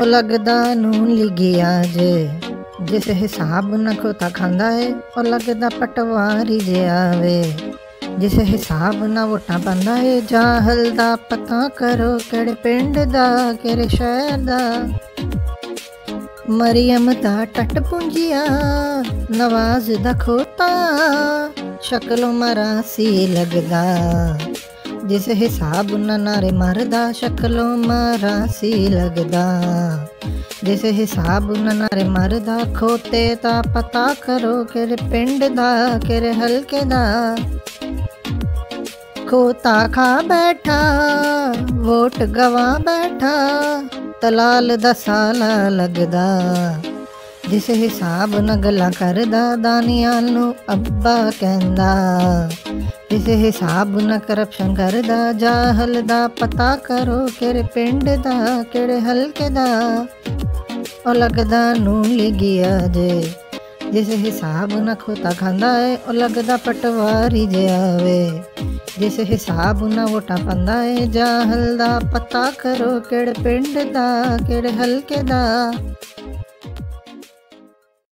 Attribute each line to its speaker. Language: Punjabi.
Speaker 1: ਉਹ ਲੱਗਦਾ ਨੂੰ ਲਿਗਿਆ ਜੇ। ਜਿਸ ਹਿਸਾਬ ਨਾਲ ਖੋਤਾ ਖਾਂਦਾ ਏ, ਉਹ ਲੱਗਦਾ ਪਟਵਾਰੀ ਜੇ ਆਵੇ। ਜਿਸ ਹਿਸਾਬ ਨਾਲ ਵੋਟਾਂ ਪਾਉਂਦਾ ਏ ਜਾਹਲ ਦਾ ਪਤਾ ਕਰੋ ਕਿਹੜੇ ਪਿੰਡ ਦਾ, ਕਿਹੜੇ ਸ਼ਹਿਰ ਦਾ। ਮਰੀਮ ਦਾ ਟੱਟ ਪੁੰਜੀਆ, ਨਵਾਜ਼ ਦਾ ਖੋਤਾ, ਸ਼ਕਲੋਂ ਮਰਾਸੀ ਲੱਗਦਾ। ਜਿਸ ਹਿਸਾਬ ਨਾਰੇ ਮਰਦਾ, ਸ਼ਕਲੋਂ ਮਰਾਸੀ ਲੱਗਦਾ। ਜਿਸ ਹਿਸਾਬ ਨਾਰੇ ਮਰਦਾ, ਖੋਤੇ ਤਾਂ ਪਤਾ ਕਰੋ ਕਿਹੜੇ ਪਿੰਡ ਦਾ ਕਿਹੜੇ ਹਲਕੇ ਦਾ। ਖੋਤਾ ਖਾ ਬੈਠਾ, ਵੋਟ ਗਵਾ ਬੈਠਾ, ਤਲਾਲ ਦਾ ਸਾਲਾ ਲੱਗਦਾ। ਜਿਸ ਹਿਸਾਬ ਨਾਲ ਗੱਲਾਂ ਕਰਦਾ ਦਾਨੀਆਲ ਨੂੰ ਅੱਬਾ ਕਹਿੰਦਾ। ਜਿਸ ਹਿਸਾਬ ਨਾਲ ਕਰਪਸ਼ਨ ਕਰਦਾ, ਜਾਹਲ ਦਾ ਪਤਾ ਕਰੋ ਕਿਹੜੇ ਪਿੰਡ ਦਾ, ਕਿਹੜੇ ਹਲਕੇ ਦਾ। ਉਹ ਲੱਗਦਾ ਨੂੰ ਲਿਗਿਆ ਜੇ ਜਿਸ ਹਿਸਾਬ ਨਾਲ ਖੋਤਾ ਖਾਂਦਾ ਏ, ਉਹ ਲੱਗਦਾ ਪਟਵਾਰੀ ਜੇ ਆਵੇ। ਜਿਸ ਹਿਸਾਬ ਨਾਲ ਵੋਟਾਂ ਪਾਉਂਦਾ ਏ, ਜਾਹਲ ਦਾ ਪਤਾ ਕਰੋ ਕਿਹੜੇ ਪਿੰਡ ਦਾ, ਕਿਹੜੇ ਹਲਕੇ ਦਾ।